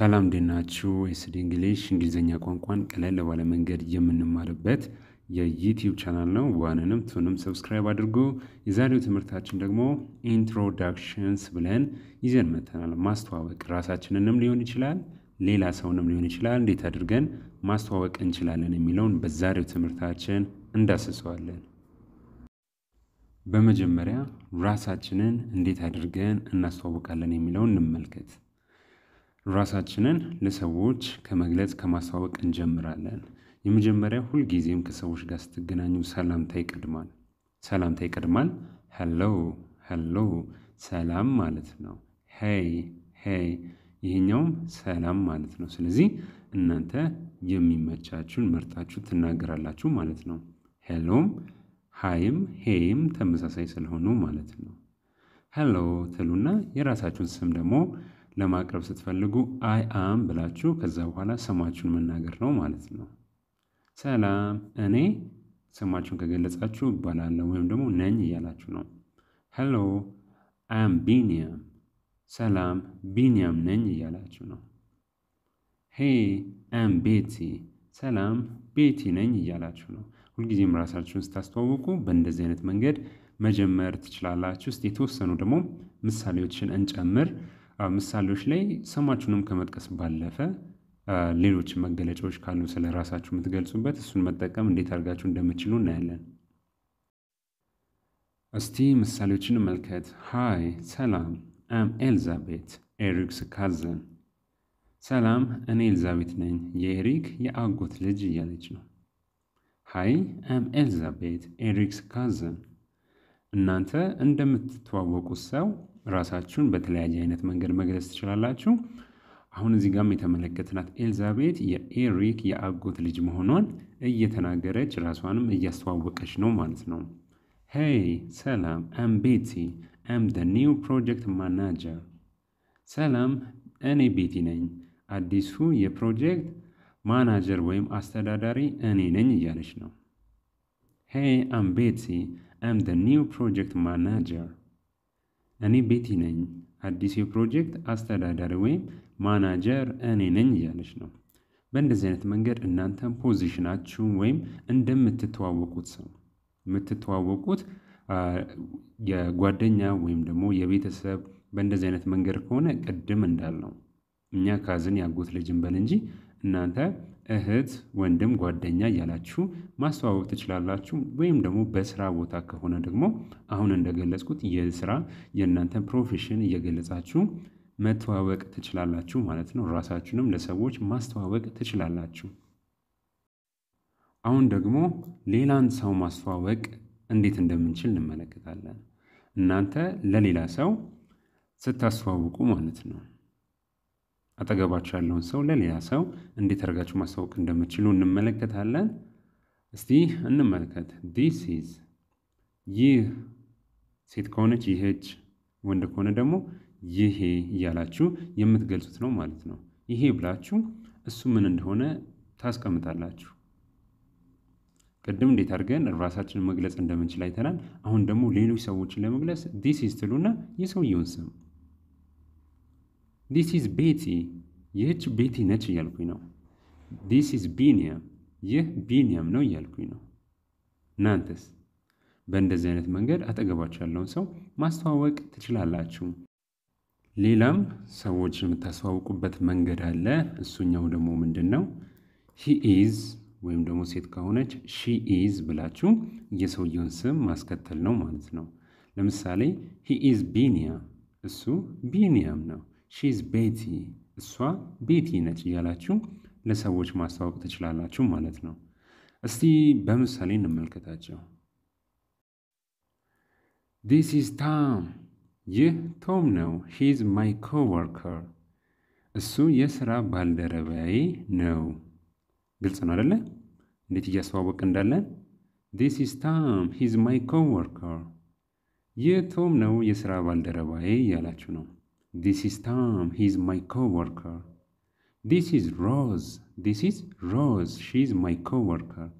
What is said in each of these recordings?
ሰላም እንዴት? SD English እንግሊዝኛ ቋንቋን ቀለል ባለ መንገድ የምንማርበት የዩቲዩብ ቻናል ነው። ዋንንም ቱንም subscribe አድርጉ። የዛሬው ትምህርታችን ደግሞ introductions ብለን ይዘን መተናል። ማስተዋወቅ ራሳችንንም ሊሆን ይችላል፣ ሌላ ሰውንም ሊሆን ይችላል። እንዴት አድርገን ማስተዋወቅ እንችላለን የሚለውን በዛሬው ትምህርታችን እንዳስሰዋለን። በመጀመሪያ ራሳችንን እንዴት አድርገን እናስተዋውቃለን የሚለውን እንመልከት። ራሳችንን ለሰዎች ከመግለጽ ከማስተዋወቅ እንጀምራለን። የመጀመሪያ ሁልጊዜም ከሰዎች ጋር ስትገናኙ ሰላምታ ይቀድማል። ሰላምታ ይቀድማል። Hello Hello፣ ሰላም ማለት ነው። Hey Hey፣ ይሄኛውም ሰላም ማለት ነው። ስለዚህ እናንተ የሚመቻችሁን መርጣችሁ ትናገራላችሁ ማለት ነው። Hello ም Hi ም Hey ም ተመሳሳይ ስለሆኑ ማለት ነው። Hello ትሉና የራሳችሁን ስም ደግሞ ለማቅረብ ስትፈልጉ I am ብላችሁ ከዛ በኋላ ስማችሁን መናገር ነው ማለት ነው። ሰላም እኔ ስማችሁን ከገለጻችሁ እባላለሁ ወይም ደግሞ ነኝ እያላችሁ ነው። Hello I'm ቢንያም፣ ሰላም ቢንያም ነኝ እያላችሁ ነው። Hey I'm ቤቲ፣ ሰላም ቤቲ ነኝ እያላችሁ ነው። ሁልጊዜም ራሳችሁን ስታስተዋውቁ በእንደዚህ አይነት መንገድ መጀመር ትችላላችሁ። ውስጥ የተወሰኑ ደግሞ ምሳሌዎችን እንጨምር። ምሳሌዎች ላይ ስማችሁንም ከመጥቀስ ባለፈ ሌሎች መገለጫዎች ካሉ ስለ ራሳችሁ የምትገልጹበት እሱን መጠቀም እንዴት አድርጋችሁ እንደምትችሉ እናያለን። እስቲ ምሳሌዎችን እንመልከት። Hi ሰላም I'm ኤልዛቤት Eric's cousin። ሰላም እኔ ኤልዛቤት ነኝ የኤሪክ የአጎት ልጅ እያለች ነው። Hi I'm ኤልዛቤት Eric's cousin። እናንተ እንደምትተዋወቁት ሰው ራሳችሁን በተለያየ አይነት መንገድ መግለጽ ትችላላችሁ። አሁን እዚህ ጋርም የተመለከትናት ኤልዛቤት የኤሪክ የአጎት ልጅ መሆኗን እየተናገረች ራሷንም እያስተዋወቀች ነው ማለት ነው። Hey ሰላም I'm ቤቲ I'm the new project manager። ሰላም እኔ ቤቲ ነኝ አዲሱ የፕሮጀክት ማናጀር ወይም አስተዳዳሪ እኔ ነኝ እያለች ነው። Hey I'm ቤቲ I'm the new project manager እኔ ቤቲ ነኝ አዲስ የፕሮጀክት አስተዳዳሪ ወይም ማናጀር እኔ ነኝ እያለች ነው። በእንደዚህ አይነት መንገድ እናንተም ፖዚሽናችሁ ወይም እንደምትተዋወቁት ሰው የምትተዋወቁት የጓደኛ ወይም ደግሞ የቤተሰብ በእንደዚህ አይነት መንገድ ከሆነ ቅድም እንዳልነው እኛ cousin የአጎት ልጅ እንበል እንጂ እናንተ እህት፣ ወንድም፣ ጓደኛ እያላችሁ ማስተዋወቅ ትችላላችሁ። ወይም ደግሞ በስራ ቦታ ከሆነ ደግሞ አሁን እንደገለጽኩት የስራ የእናንተን profession እየገለጻችሁ መተዋወቅ ትችላላችሁ ማለት ነው። ራሳችሁንም ለሰዎች ማስተዋወቅ ትችላላችሁ። አሁን ደግሞ ሌላን ሰው ማስተዋወቅ እንዴት እንደምንችል እንመለከታለን። እናንተ ለሌላ ሰው ስታስተዋውቁ ማለት ነው አጠገባችሁ ያለውን ሰው ለሌላ ሰው እንዴት አድርጋችሁ ማስተዋወቅ እንደምትችሉ እንመለከታለን። እስቲ እንመልከት። This is ይህ፣ ሴት ከሆነች ይህች፣ ወንድ ከሆነ ደግሞ ይሄ እያላችሁ የምትገልጹት ነው ማለት ነው። ይሄ ብላችሁ እሱ ምን እንደሆነ ታስቀምጣላችሁ። ቅድም እንዴት አድርገን ራሳችንን መግለጽ እንደምንችል አይተናል። አሁን ደግሞ ሌሎች ሰዎችን ለመግለጽ This is ትሉና የሰውየውን ስም This is ቤቲ ይህች ቤቲ ነች እያልኩኝ ነው። This is ቢንያም ይህ ቢንያም ነው እያልኩኝ ነው። እናንተስ በእንደዚህ አይነት መንገድ አጠገባችሁ ያለውን ሰው ማስተዋወቅ ትችላላችሁ። ሌላም ሰዎች የምታስተዋውቁበት መንገድ አለ። እሱኛው ደግሞ ምንድን ነው? He is ወይም ደግሞ ሴት ከሆነች She is ብላችሁ የሰውየውን ስም ማስከተል ነው ማለት ነው። ለምሳሌ He is ቢንያም እሱ ቢንያም ነው። She's ቤቲ እሷ ቤቲ ነች እያላችሁ ለሰዎች ማስተዋወቅ ትችላላችሁ ማለት ነው። እስቲ በምሳሌ እንመልከታቸው። This is Tom ይህ ቶም ነው። He's my coworker እሱ የስራ ባልደረባዬ ነው። ግልጽ ነው አደለ? እንዴት እያስተዋወቅ እንዳለን። This is Tom he's my coworker ይህ ቶም ነው የስራ ባልደረባዬ እያላችሁ ነው። This is Tom he's my coworker። This is Rose this is Rose she's my coworker።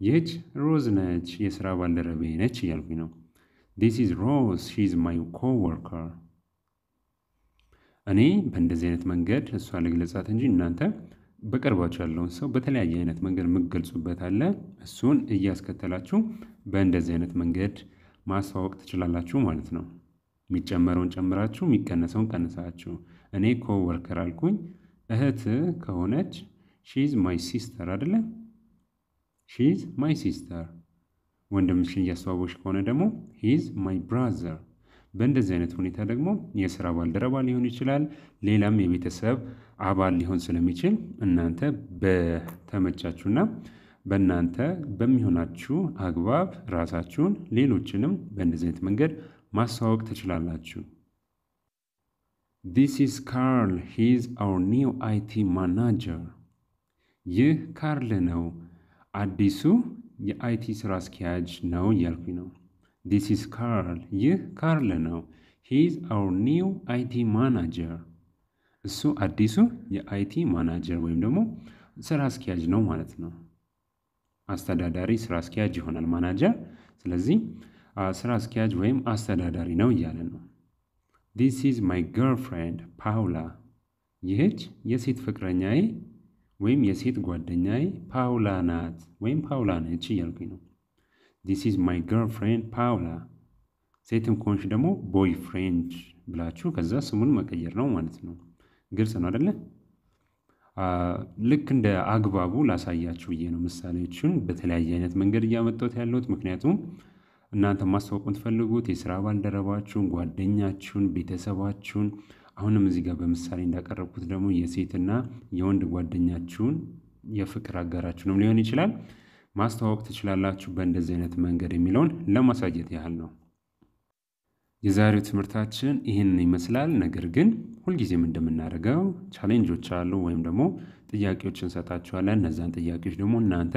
ይህች ሮዝ ነች የስራ ባልደረባዬ ነች እያልኩኝ ነው። This is Rose she's my coworker። እኔ በእንደዚህ አይነት መንገድ እሷ ልግለጻት እንጂ እናንተ በቅርባችሁ ያለውን ሰው በተለያየ አይነት መንገድ የምትገልጹበት አለ። እሱን እያስከተላችሁ በእንደዚህ አይነት መንገድ ማስተዋወቅ ትችላላችሁ ማለት ነው። የሚጨመረውን ጨምራችሁ የሚቀነሰውን ቀንሳችሁ። እኔ coworker አልኩኝ። እህት ከሆነች she's my sister አይደለ? She's my sister። ወንድምሽን እያስተዋወቅሽ ከሆነ ደግሞ he's my brother። በእንደዚህ አይነት ሁኔታ ደግሞ የስራ ባልደረባ ሊሆን ይችላል፣ ሌላም የቤተሰብ አባል ሊሆን ስለሚችል እናንተ በተመቻችሁና በእናንተ በሚሆናችሁ አግባብ ራሳችሁን ሌሎችንም በእንደዚህ አይነት መንገድ ማስተዋወቅ ትችላላችሁ። This is Carl he's our new IT manager። ይህ ካርል ነው፣ አዲሱ የ IT ስራ አስኪያጅ ነው እያልኩኝ ነው። This is Carl፣ ይህ ካርል ነው። He's our new IT manager፣ እሱ አዲሱ የ IT manager ወይም ደግሞ ስራ አስኪያጅ ነው ማለት ነው። አስተዳዳሪ ስራ አስኪያጅ ይሆናል ማናጀር። ስለዚህ ስራ አስኪያጅ ወይም አስተዳዳሪ ነው እያለ ነው። This is my girlfriend ፓውላ፣ ይህች የሴት ፍቅረኛዬ ወይም የሴት ጓደኛዬ ፓውላ ናት ወይም ፓውላ ነች እያልኩኝ ነው። This is my girlfriend ፓውላ። ሴትም ከሆንሽ ደግሞ boyfriend ብላችሁ ከዛ ስሙን መቀየር ነው ማለት ነው። ግልጽ ነው አደለ? ልክ እንደ አግባቡ ላሳያችሁ ብዬ ነው ምሳሌዎቹን በተለያየ አይነት መንገድ እያመጣሁት ያለሁት። ምክንያቱም እናንተ ማስታወቅ የምትፈልጉት የስራ ባልደረባችሁን፣ ጓደኛችሁን፣ ቤተሰባችሁን አሁንም እዚህ ጋር በምሳሌ እንዳቀረብኩት ደግሞ የሴትና የወንድ ጓደኛችሁን የፍቅር አጋራችሁንም ሊሆን ይችላል ማስተዋወቅ ትችላላችሁ በእንደዚህ አይነት መንገድ የሚለውን ለማሳየት ያህል ነው። የዛሬው ትምህርታችን ይህንን ይመስላል። ነገር ግን ሁልጊዜም እንደምናደርገው ቻሌንጆች አሉ ወይም ደግሞ ጥያቄዎች እንሰጣችኋለን። እነዛን ጥያቄዎች ደግሞ እናንተ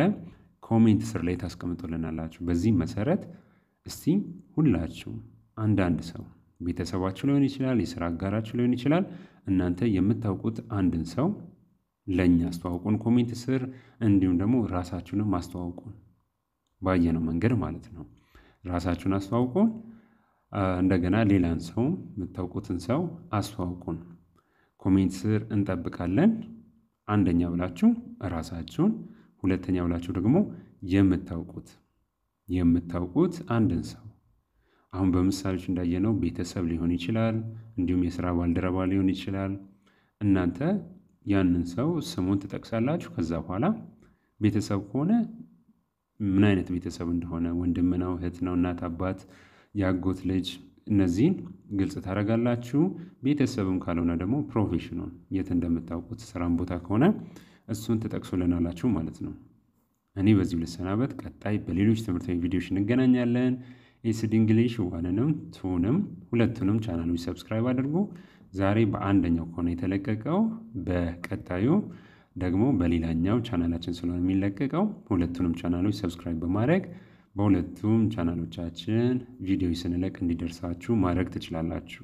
comment ስር ላይ ታስቀምጡልናላችሁ። በዚህ መሰረት እስቲ ሁላችሁ አንዳንድ ሰው ቤተሰባችሁ ሊሆን ይችላል፣ የስራ አጋራችሁ ሊሆን ይችላል። እናንተ የምታውቁት አንድን ሰው ለእኛ አስተዋውቁን comment ስር፣ እንዲሁም ደግሞ ራሳችሁንም አስተዋውቁን ባየነው መንገድ ማለት ነው። ራሳችሁን አስተዋውቁን። እንደገና ሌላን ሰው የምታውቁትን ሰው አስተዋውቁን። comment ስር እንጠብቃለን። አንደኛ ብላችሁ ራሳችሁን፣ ሁለተኛ ብላችሁ ደግሞ የምታውቁት የምታውቁት አንድን ሰው አሁን በምሳሌዎች እንዳየነው ቤተሰብ ሊሆን ይችላል፣ እንዲሁም የስራ ባልደረባ ሊሆን ይችላል። እናንተ ያንን ሰው ስሙን ትጠቅሳላችሁ። ከዛ በኋላ ቤተሰብ ከሆነ ምን አይነት ቤተሰብ እንደሆነ ወንድም ነው፣ እህት ነው፣ እናት፣ አባት፣ የአጎት ልጅ፣ እነዚህን ግልጽ ታደርጋላችሁ። ቤተሰብም ካልሆነ ደግሞ profession ኑን የት እንደምታውቁት ስራም ቦታ ከሆነ እሱን ትጠቅሱልናላችሁ ማለት ነው። እኔ በዚሁ ልሰናበት። ቀጣይ በሌሎች ትምህርታዊ ቪዲዮዎች እንገናኛለን። SD English one ንም two ንም ሁለቱንም ቻናሎች subscribe አድርጉ። ዛሬ በአንደኛው ከሆነ የተለቀቀው በቀጣዩ ደግሞ በሌላኛው ቻናላችን ስለሆነ የሚለቀቀው ሁለቱንም ቻናሎች subscribe በማድረግ በሁለቱም ቻናሎቻችን ቪዲዮ ስንለቅ እንዲደርሳችሁ ማድረግ ትችላላችሁ።